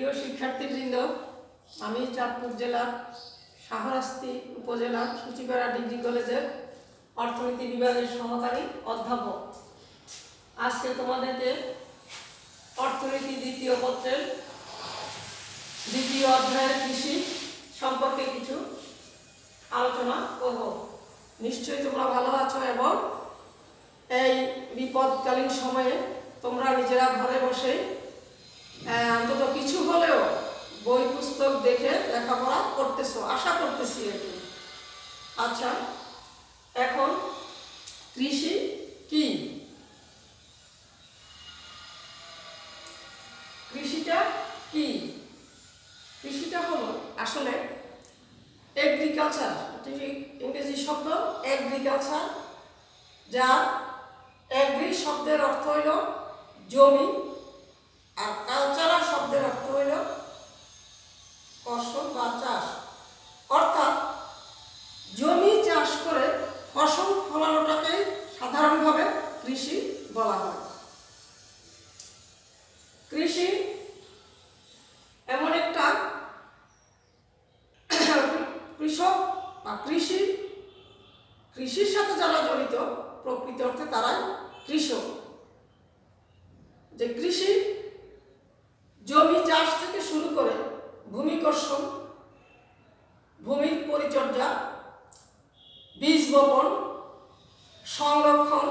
প্রিয় শিক্ষার্থীবৃন্দ, আমি চাঁদপুর জেলার শাহরাস্তি উপজেলার সূচিপাড়া ডিগ্রি কলেজের অর্থনীতি বিভাগের সহকারী অধ্যাপক। আজকে তোমাদেরকে অর্থনীতি দ্বিতীয় পত্রের দ্বিতীয় অধ্যায়ের কৃষি সম্পর্কে কিছু আলোচনা করব। নিশ্চয়ই তোমরা ভালো আছো এবং এই বিপদকালীন সময়ে তোমরা নিজেরা ঘরে বসে অন্তত কিছু হলেও বই, পুস্তক দেখে লেখাপড়া করতেছো, আশা করতেছি আর কি। আচ্ছা এখন কৃষি কি? কৃষিটা কি? কৃষিটা হলো আসলে এগ্রিকালচার ইংরেজি শব্দ? এগ্রিকালচার যা এগ্রি শব্দের অর্থ হইল জমি আর কালচারাল শব্দের অর্থ হইল ফসল বা চাষ অর্থাৎ জমি চাষ করে ফসল ফলানোটাকেই সাধারণভাবে কৃষি বলা হয় কৃষি এমন একটা কৃষক বা কৃষি কৃষির সাথে যারা জড়িত প্রকৃত অর্থে তারাই কৃষক যে কৃষি জমি চাষ থেকে শুরু করে ভূমিকর্ষণ ভূমির পরিচর্যা বীজ বপন সংরক্ষণ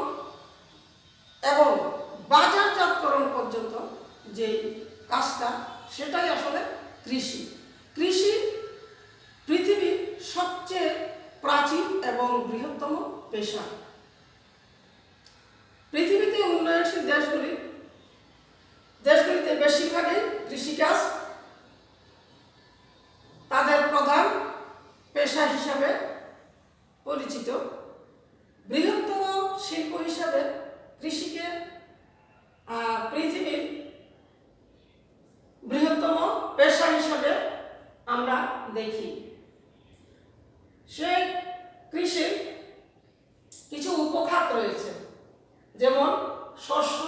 এবং বাজারজাতকরণ পর্যন্ত যে কাজটা সেটাই আসলে কৃষি কৃষি পৃথিবীর সবচেয়ে প্রাচীন এবং বৃহত্তম পেশা পৃথিবীতে উন্নয়নশীল দেশগুলি দেশগুলিতে বেশিরভাগই কৃষিকাজ তাদের প্রধান পেশা হিসাবে পরিচিত বৃহত্তম শিল্প হিসাবে কৃষিকে আহ, পৃথিবীর বৃহত্তম পেশা হিসাবে আমরা দেখি সেই কৃষির কিছু উপখাত রয়েছে যেমন শস্য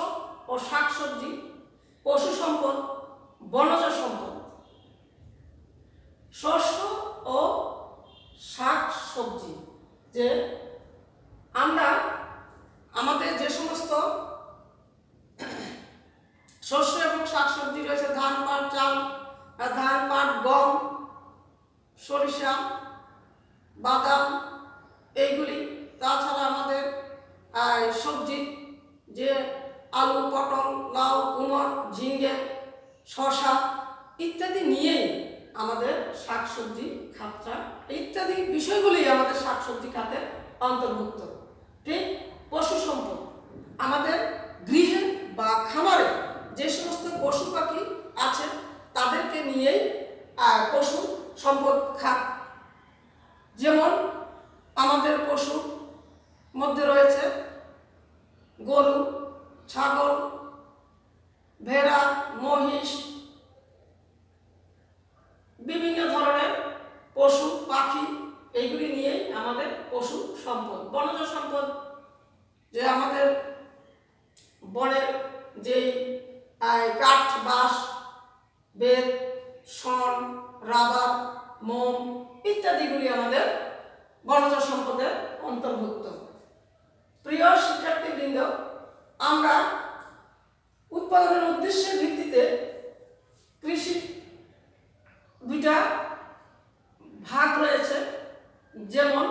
ও শাকসবজি পশু সম্পদ বনজ সম্পদ শস্য ও শাক সবজি যে আমরা আমাদের যে সমস্ত শস্য এবং শাকসবজি রয়েছে ধান পাট চাল আর ধান পাট গম সরিষা বাদাম এইগুলি তাছাড়া আমাদের আহ, সবজি যে আলু, পটল, লাউ, কুমড়, ঝিঙ্গে শশা ইত্যাদি নিয়েই আমাদের শাকসবজি খাতটা, ইত্যাদি বিষয়গুলি আমাদের শাকসবজি খাতের অন্তর্ভুক্ত। ঠিক পশু সম্পদ, আমাদের গৃহে বা খামারে যে সমস্ত পশু পাখি আছে, তাদেরকে নিয়েই পশু সম্পদ খাত। যেমন আমাদের পশু মধ্যে রয়েছে গরু, ছাগল, ভেড়া, মহিষ, বিভিন্ন ধরনের পশু, পাখি, এইগুলি নিয়েই আমাদের পশু সম্পদ, বনজ সম্পদ। যে আমাদের বনের যেই কাঠ, বাঁশ, বেত, শন, রাবার, মোম ইত্যাদিগুলি আমাদের বনজ সম্পদের অন্তর্ভুক্ত। প্রিয় শিক্ষার্থীবৃন্দ আমরা উৎপাদনের উদ্দেশ্যের ভিত্তিতে কৃষি দুইটা ভাগ রয়েছে। যেমন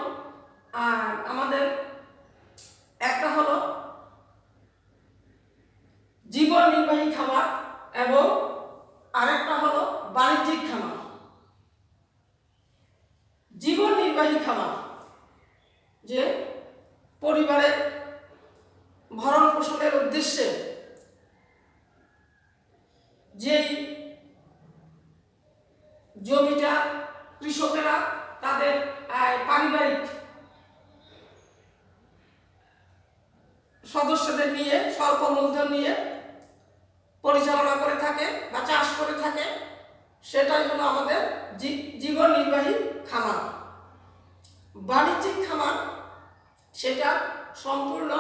আহ, আমাদের একটা হলো জীবন নির্বাহী খামার এবং আরেকটা হলো বাণিজ্যিক খামার জীবন নির্বাহী খামার যে পরিবারের ভরণ পোষণের উদ্দেশ্যে যেই জমিটা কৃষকেরা তাদের পারিবারিক সদস্যদের নিয়ে স্বল্প মূলধন নিয়ে পরিচালনা করে থাকে বা চাষ করে থাকে, সেটাই হলো আমাদের জীবন নির্বাহী খামার। বাণিজ্যিক খামার, সেটা সম্পূর্ণ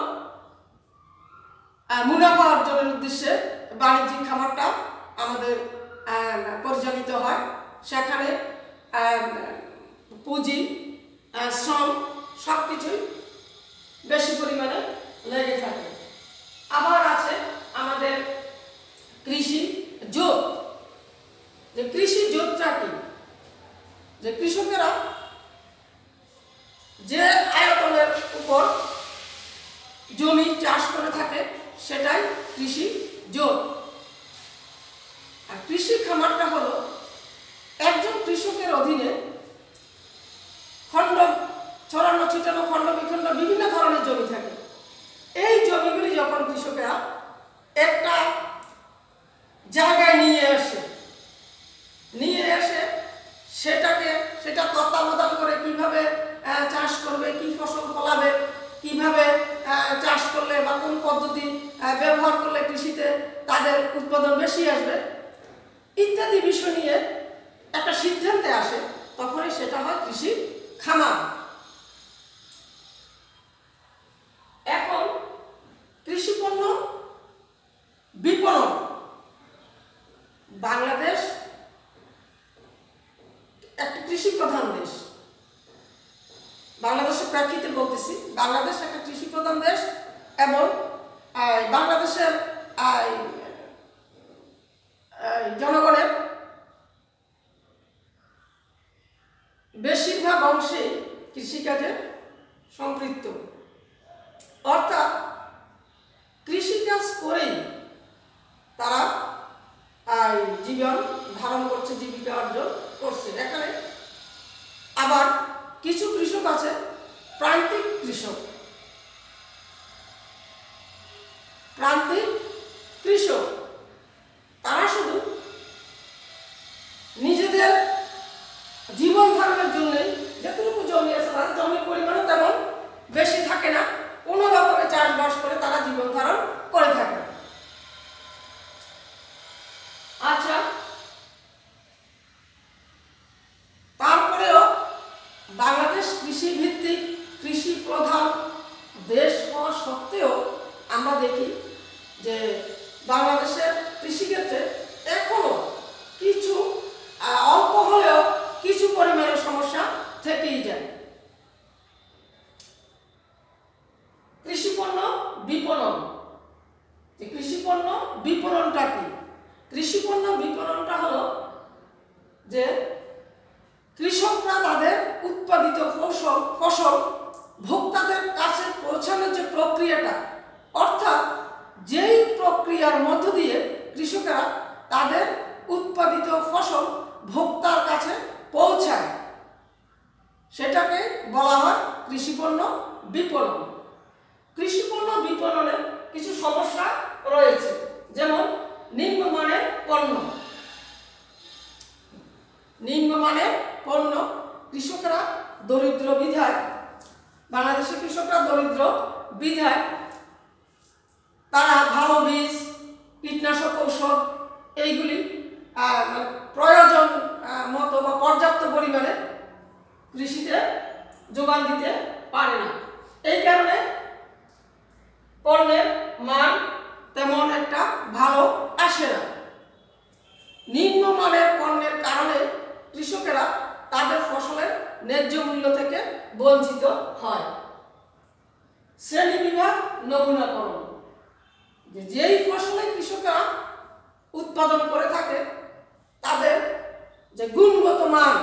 মুনাফা অর্জনের উদ্দেশ্যে বাণিজ্যিক খামারটা আমাদের পরিচালিত হয়। সেখানে পুঁজি শ্রম সব কিছুই বেশি পরিমাণে লেগে থাকে। আবার আছে আমাদের কৃষি জোট যে কৃষি জোটটা কি? যে কৃষকেরা যে আয়তনের উপর জমি চাষ করে থাকে সেটাই কৃষি জোট আর কৃষি খামারটা হলো একজন কৃষকের অধীনে খণ্ড ছড়ানো, ছিটানো, খণ্ড বিখণ্ড বিভিন্ন ধরনের জমি থাকে। এই জমিগুলি যখন কৃষকেরা একটা জায়গায় নিয়ে আসে, নিয়ে এসে সেটাকে, সেটা তত্ত্বাবধান করে কীভাবে চাষ করবে, কি ফসল ফলাবে কীভাবে আহ, চাষ করলে বা কোন পদ্ধতি ব্যবহার করলে কৃষিতে তাদের উৎপাদন বেশি আসবে। ইত্যাদি বিষয় নিয়ে একটা সিদ্ধান্তে আসে, তখনই সেটা হয় কৃষি খামার। এখন কৃষি পণ্য বিপণন। বাংলাদেশ একটি কৃষি প্রধান দেশ। বাংলাদেশের প্রেক্ষিতে বলতেছি, বাংলাদেশ একটা কৃষি প্রধান দেশ এবং বাংলাদেশের জনগণের বেশিরভাগ অংশে কৃষিকাজে সম্পৃক্ত। অর্থাৎ কৃষিকাজ করেই তারা জীবন ধারণ করছে, জীবিকা অর্জন করছে। এখানে আবার কিছু কৃষক আছে, প্রান্তিক কৃষক। প্রান্তিক কৃষক তারা শুধু নিজেদের জীবন ধারণের জন্য যতটুকু জমি আছে, তাদের জমির পরিমাণও তেমন বেশি থাকে না। কোনো রকমের চাষবাস করে তারা জীবন ধারণ করে থাকে। আচ্ছা তারপরেও বাংলাদেশ কৃষি ভিত্তিক কৃষি প্রধান দেশ হওয়া সত্ত্বেও আমরা দেখি যে বাংলাদেশের কৃষিক্ষেত্রে এখনও কিছু অল্প হলেও কিছু পরিমাণে সমস্যা থেকেই যায়। কৃষিপণ্য বিপণন। কৃষিপণ্য বিপণনটা কি? কৃষিপণ্য বিপণনটা হলো যে কৃষকরা তাদের উৎপাদিত ফসল ফসল ভোক্তাদের কাছে পৌঁছানোর যে প্রক্রিয়াটা অর্থাৎ যেই প্রক্রিয়ার মধ্য দিয়ে কৃষকেরা তাদের উৎপাদিত ফসল ভোক্তার কাছে পৌঁছায় সেটাকে বলা হয় কৃষিপণ্য বিপণন কৃষিপণ্য বিপণনের কিছু সমস্যা রয়েছে যেমন নিম্নমানের পণ্য নিম্নমানের পণ্য কৃষকরা দরিদ্র বিধায়, বাংলাদেশের কৃষকরা দরিদ্র, বিধায় তারা ভালো বীজ, কীটনাশক ঔষধ, এইগুলি মানে প্রয়োজন মতো বা পর্যাপ্ত পরিমাণে কৃষিতে যোগান দিতে পারে না। এই কারণে পণ্যের মান তেমন একটা ভালো আসে না। নিম্নমানের পণ্যের কারণে কৃষকেরা তাদের ফসলের ন্যায্য মূল্য থেকে বঞ্চিত হয়। শ্রেণি বিভাগ নমুনাকরণ। যেই ফসলে কৃষকরা উৎপাদন করে থাকে, তাদের যে গুণগত মান,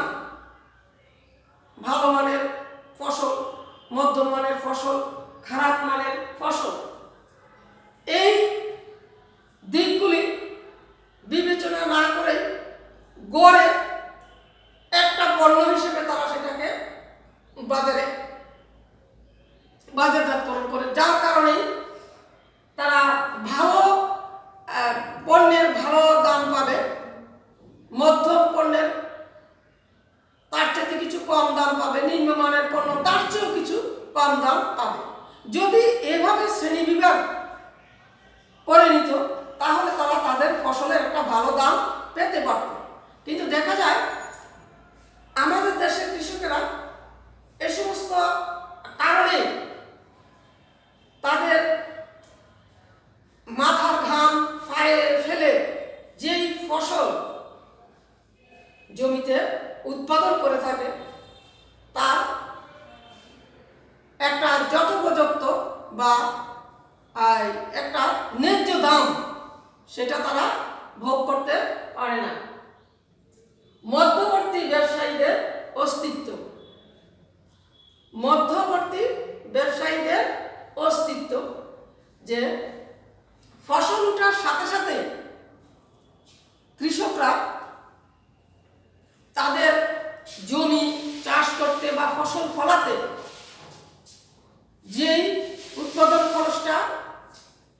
ভালো মানের ফসল, মধ্যম মানের ফসল, খারাপ মানের ফসল, এই দিকগুলি বিবেচনা না করে গড়ে একটা পণ্য হিসেবে তারা সেটাকে বাজারে বাজারজাতকরণ করে যার কারণে তারা ভালো আহ, পণ্যের ভালো দাম পাবে মধ্যম পণ্যের তার চাইতে কিছু কম দাম পাবে নিম্নমানের পণ্য তার চেয়েও কিছু কম দাম পাবে যদি এভাবে শ্রেণি বিভাগ করে নিত তাহলে তারা তাদের ফসলের একটা ভালো দাম পেতে পারত কিন্তু দেখা যায় আমাদের দেশের কৃষকেরা এ সমস্ত কারণে তাদের মাথার ঘাম ফায়ে ফেলে যেই ফসল জমিতে উৎপাদন করে থাকে তার একটা যথোপযুক্ত বা আই, একটা ন্যায্য দাম সেটা তারা ভোগ করতে পারে না মধ্যবর্তী ব্যবসায়ীদের অস্তিত্ব মধ্যবর্তী ব্যবসায়ীদের অস্তিত্ব যে ফসল ওঠার সাথে সাথে কৃষকরা তাদের জমি চাষ করতে বা ফসল ফলাতে যেই উৎপাদন খরচটা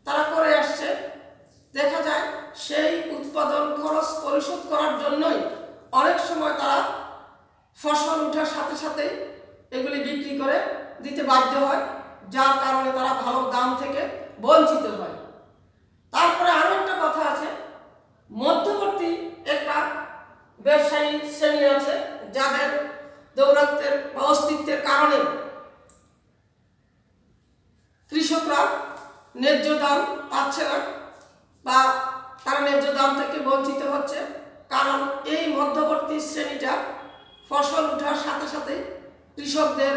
তারা করে আসছে, দেখা যায় সেই উৎপাদন খরচ পরিশোধ করার জন্যই অনেক সময় তারা ফসল ওঠার সাথে সাথে এগুলি বিক্রি করে দিতে বাধ্য হয়, যার কারণে তারা ভালো দাম থেকে বঞ্চিত হয়। তারপরে আরও একটা কথা আছে, মধ্যবর্তী একটা ব্যবসায়ী শ্রেণি আছে, যাদের দৌরাত্বের বা অস্তিত্বের কারণে কৃষকরা ন্যায্য দাম পাচ্ছে না বা তারা ন্যায্য দাম থেকে বঞ্চিত হচ্ছে, কারণ এই মধ্যবর্তী শ্রেণীটা ফসল ওঠার সাথে সাথে কৃষকদের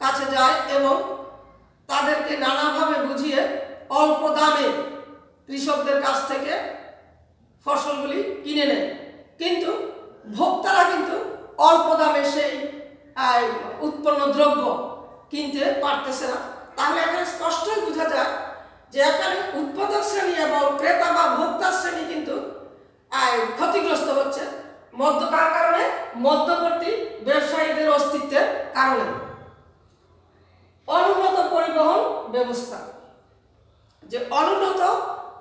কাছে যায় এবং তাদেরকে নানাভাবে বুঝিয়ে অল্প দামে কৃষকদের কাছ থেকে ফসলগুলি কিনে নেয়। কিন্তু ভোক্তারা কিন্তু অল্প দামে সেই উৎপন্ন দ্রব্য কিনতে পারতেছে না। তাহলে এখানে স্পষ্টই বোঝা যায় যে এখানে উৎপাদক শ্রেণি এবং ক্রেতা বা ভোক্তা শ্রেণি কিন্তু ক্ষতিগ্রস্ত হচ্ছে। মধ্য কার কারণে মধ্যবর্তী ব্যবসায়ীদের অস্তিত্বের কারণে। অনুন্নত পরিবহন ব্যবস্থা। যে অনুন্নত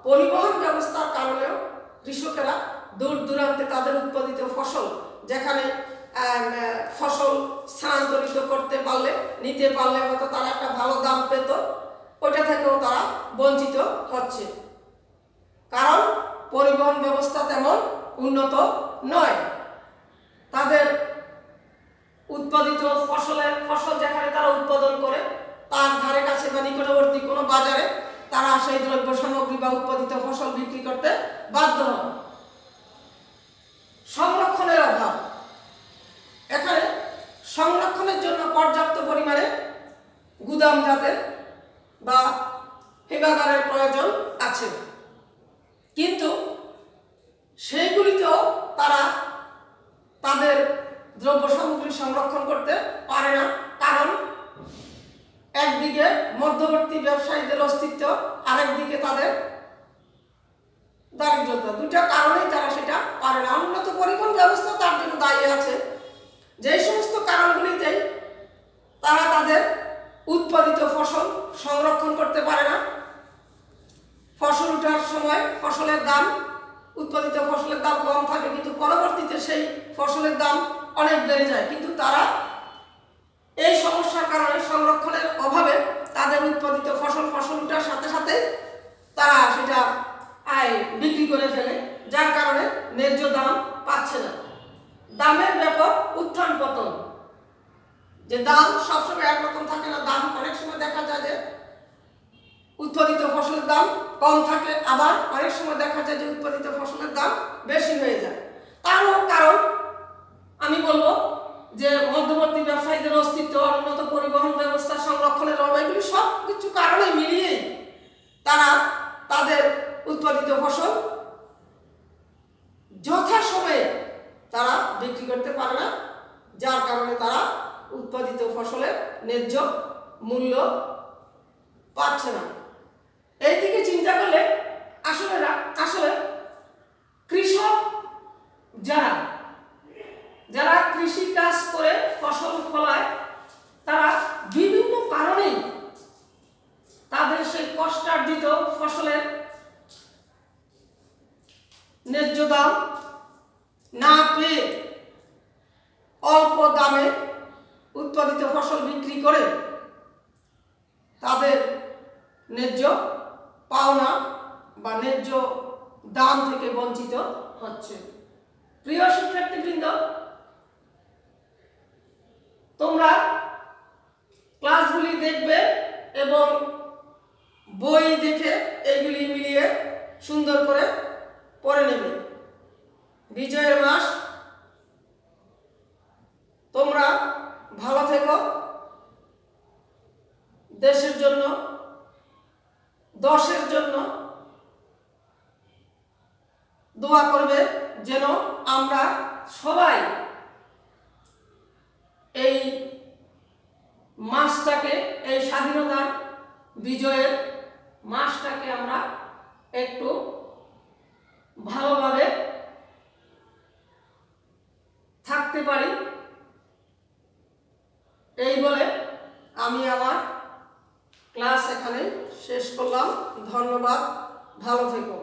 পরিবহন ব্যবস্থার কারণেও কৃষকেরা দূর দূরান্তে তাদের উৎপাদিত ফসল, যেখানে ফসল স্থানান্তরিত করতে পারলে, নিতে পারলে হয়তো তারা একটা ভালো দাম পেত ওটা থেকেও তারা বঞ্চিত হচ্ছে। কারণ পরিবহন ব্যবস্থা তেমন উন্নত নয় তাদের উৎপাদিত ফসলের ফসল যেখানে তারা উৎপাদন করে তার ধারে কাছে বা নিকটবর্তী কোনো বাজারে, তারা সেই দ্রব্য সামগ্রী বা উৎপাদিত ফসল বিক্রি করতে বাধ্য হয় সংরক্ষণের অভাব। এখানে সংরক্ষণের জন্য পর্যাপ্ত পরিমাণে গুদাম জাতের বা হিমাগারের প্রয়োজন আছে। কিন্তু সেইগুলিতেও তারা তাদের দ্রব্য সামগ্রী সংরক্ষণ করতে পারে না। কারণ একদিকে মধ্যবর্তী ব্যবসায়ীদের অস্তিত্ব, আরেকদিকে তাদের দারিদ্রতা। দুটা কারণেই তারা সেটা পারে না। উন্নত পরিবহন ব্যবস্থা তার জন্য দায়ী আছে। যে সমস্ত কারণগুলিতেই তারা তাদের উৎপাদিত ফসল সংরক্ষণ করতে পারে না। ফসল ওঠার সময় ফসলের দাম, উৎপাদিত ফসলের দাম কম থাকে, কিন্তু পরবর্তীতে সেই ফসলের দাম অনেক বেড়ে যায়। কিন্তু তারা এই সমস্যার কারণে সংরক্ষণের অভাবে তাদের উৎপাদিত ফসল ফসল ওঠার সাথে সাথে তারা সেটা আয় বিক্রি করে ফেলে, যার কারণে ন্যায্য দাম পাচ্ছে না। দামের ব্যাপক উত্থান পতন। যে দাম সবসময় একরকম থাকে না, দাম অনেক সময় দেখা যায় যে উৎপাদিত ফসলের দাম কম থাকে, আবার অনেক সময় দেখা যায় যে উৎপাদিত ফসলের দাম বেশি হয়ে যায় তারও কারণ আমি বলব যে মধ্যবর্তী ব্যবসায়ীদের অস্তিত্ব অনুন্নত পরিবহন ব্যবস্থা সংরক্ষণের অভাব এগুলি সব কিছু কারণে মিলিয়েই তারা তাদের উৎপাদিত ফসল যথাসময়ে তারা বিক্রি করতে পারে না যার কারণে তারা উৎপাদিত ফসলের ন্যায্য মূল্য পাচ্ছে না এই দিকে চিন্তা করলে আসলে রা- আসলে কৃষক যারা যারা কৃষি কাজ করে ফসল ফলায়, তারা বিভিন্ন কারণেই তাদের সেই কষ্টার্জিত ফসলের ন্যায্য দাম না পেয়ে অল্প দামে উৎপাদিত ফসল বিক্রি করে তাদের ন্যায্য পাওনা বা ন্যায্য দাম থেকে বঞ্চিত হচ্ছে। প্রিয় শিক্ষার্থীবৃন্দ, তোমরা ক্লাসগুলি দেখবে এবং বই দেখে এইগুলি মিলিয়ে সুন্দর করে পড়ে নেবে। বিজয়ের মাস, তোমরা ভালো থেকো। দেশের জন্য, দশের জন্য দোয়া করবে যেন আমরা সবাই এই মাসটাকে, এই স্বাধীনতার বিজয়ের মাসটাকে আমরা একটু ভালোভাবে থাকতে পারি। এই বলে আমি আমার ক্লাস এখানে শেষ করলাম। ধন্যবাদ। ভালো থেকো।